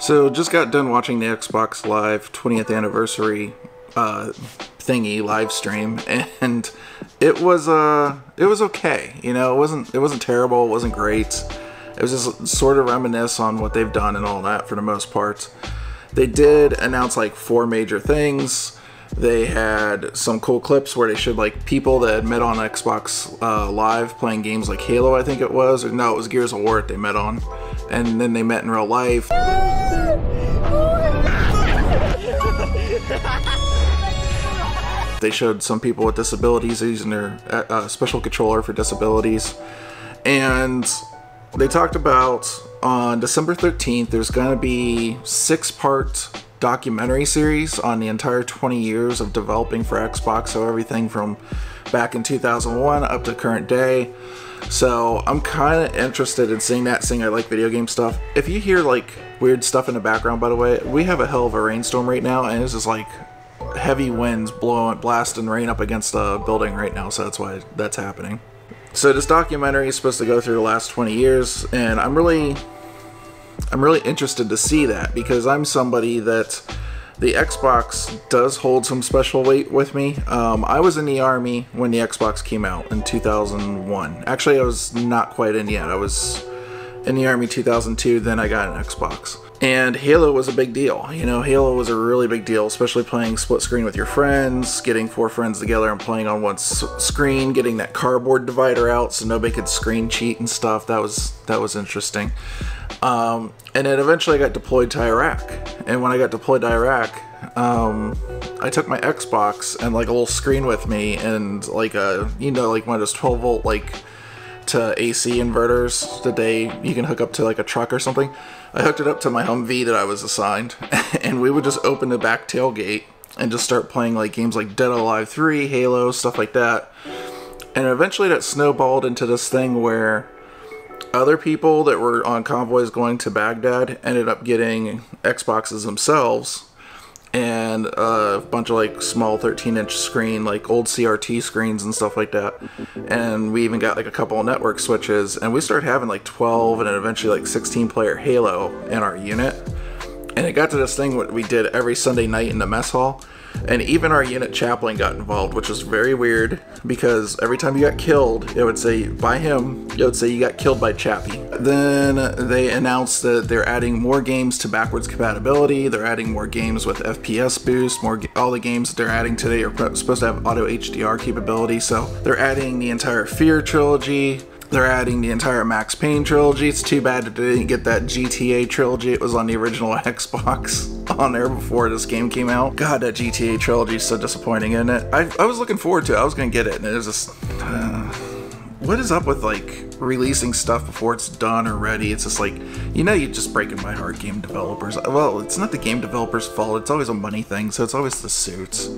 So just got done watching the Xbox Live 20th anniversary uh, thingy live stream, and it was uh it was okay. You know, it wasn't it wasn't terrible. It wasn't great. It was just sort of reminisce on what they've done and all that for the most part. They did announce like four major things. They had some cool clips where they showed like people that met on Xbox uh, Live playing games like Halo, I think it was, or no, it was Gears of War that they met on, and then they met in real life. They showed some people with disabilities using their uh, uh, special controller for disabilities. And they talked about on December 13th, there's going to be six part documentary series on the entire 20 years of developing for Xbox. So everything from back in 2001 up to current day. So I'm kind of interested in seeing that, seeing I like video game stuff. If you hear like weird stuff in the background, by the way, we have a hell of a rainstorm right now, and it's just like heavy winds blowing, blasting rain up against a building right now, so that's why that's happening. So this documentary is supposed to go through the last 20 years, and I'm really, I'm really interested to see that because I'm somebody that the Xbox does hold some special weight with me. Um, I was in the army when the Xbox came out in 2001. Actually, I was not quite in yet. I was in the army 2002. Then I got an Xbox. And Halo was a big deal. You know, Halo was a really big deal, especially playing split screen with your friends, getting four friends together and playing on one screen, getting that cardboard divider out so nobody could screen cheat and stuff. That was that was interesting. Um, and then eventually I got deployed to Iraq. And when I got deployed to Iraq, um, I took my Xbox and like a little screen with me and like a you know like one of those 12 volt like to AC inverters that they you can hook up to like a truck or something. I hooked it up to my Humvee that I was assigned, and we would just open the back tailgate and just start playing like games like Dead Alive 3, Halo, stuff like that. And eventually that snowballed into this thing where other people that were on convoys going to Baghdad ended up getting Xboxes themselves and a bunch of like small 13 inch screen like old crt screens and stuff like that. And we even got like a couple network switches and we started having like 12 and eventually like 16 player halo in our unit and it got to this thing what we did every sunday night in the mess hall and even our unit chaplain got involved, which was very weird because every time you got killed, it would say by him, it would say you got killed by Chappie. Then they announced that they're adding more games to backwards compatibility. They're adding more games with FPS boost. More all the games that they're adding today are supposed to have auto HDR capability. So they're adding the entire Fear trilogy. They're adding the entire Max Payne trilogy. It's too bad that they didn't get that GTA trilogy. It was on the original Xbox on there before this game came out. God, that GTA trilogy is so disappointing, isn't it? I, I was looking forward to it. I was gonna get it, and it was just... Uh, what is up with, like, releasing stuff before it's done or ready? It's just like, you know, you're just breaking my heart, game developers. Well, it's not the game developers' fault. It's always a money thing, so it's always the suits.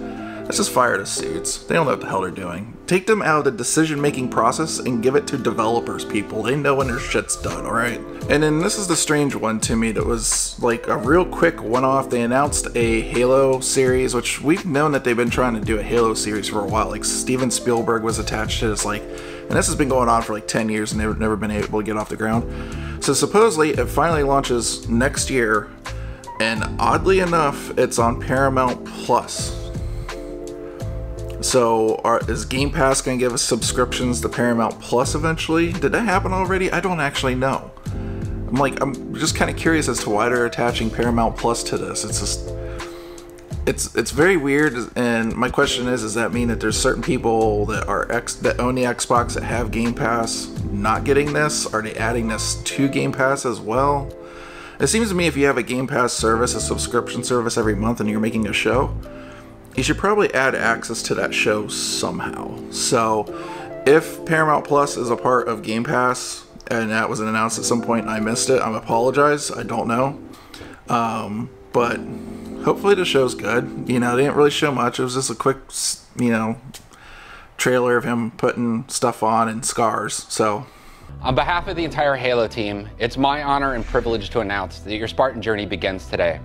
Let's just fire the suits. They don't know what the hell they're doing. Take them out of the decision-making process and give it to developers, people. They know when their shit's done, alright? And then this is the strange one to me that was like a real quick one-off. They announced a Halo series, which we've known that they've been trying to do a Halo series for a while. Like Steven Spielberg was attached to this, like, and this has been going on for like 10 years and they've never been able to get off the ground. So supposedly it finally launches next year, and oddly enough, it's on Paramount Plus. So, are, is Game Pass going to give us subscriptions to Paramount Plus eventually? Did that happen already? I don't actually know. I'm like, I'm just kind of curious as to why they're attaching Paramount Plus to this. It's just, it's it's very weird. And my question is, does that mean that there's certain people that are X that own the Xbox that have Game Pass not getting this? Are they adding this to Game Pass as well? It seems to me if you have a Game Pass service, a subscription service every month, and you're making a show, you should probably add access to that show somehow. So, if Paramount Plus is a part of Game Pass and that was announced at some point and I missed it, I apologize. I don't know. Um, but hopefully the show's good. You know, they didn't really show much. It was just a quick, you know, trailer of him putting stuff on and scars. So. On behalf of the entire Halo team, it's my honor and privilege to announce that your Spartan journey begins today.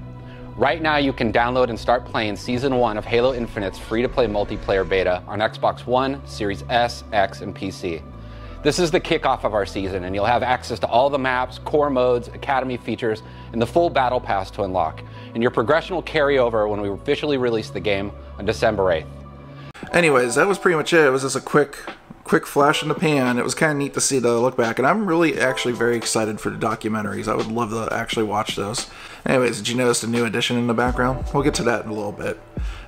Right now, you can download and start playing Season 1 of Halo Infinite's free to play multiplayer beta on Xbox One, Series S, X, and PC. This is the kickoff of our season, and you'll have access to all the maps, core modes, academy features, and the full Battle Pass to unlock. And your progression will carry over when we officially release the game on December 8th. Anyways, that was pretty much it. It was just a quick quick flash in the pan. It was kind of neat to see the look back, and I'm really actually very excited for the documentaries. I would love to actually watch those. Anyways, did you notice the new addition in the background? We'll get to that in a little bit.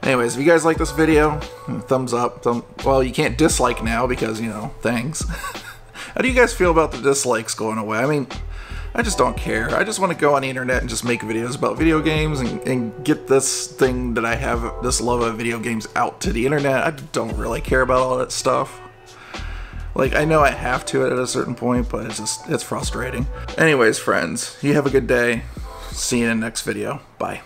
Anyways, if you guys like this video, hmm, thumbs up. Thumb, well, you can't dislike now because, you know, things. How do you guys feel about the dislikes going away? I mean, I just don't care. I just want to go on the internet and just make videos about video games and, and, get this thing that I have, this love of video games out to the internet. I don't really care about all that stuff. Like, I know I have to at a certain point, but it's just, it's frustrating. Anyways, friends, you have a good day. See you in the next video. Bye.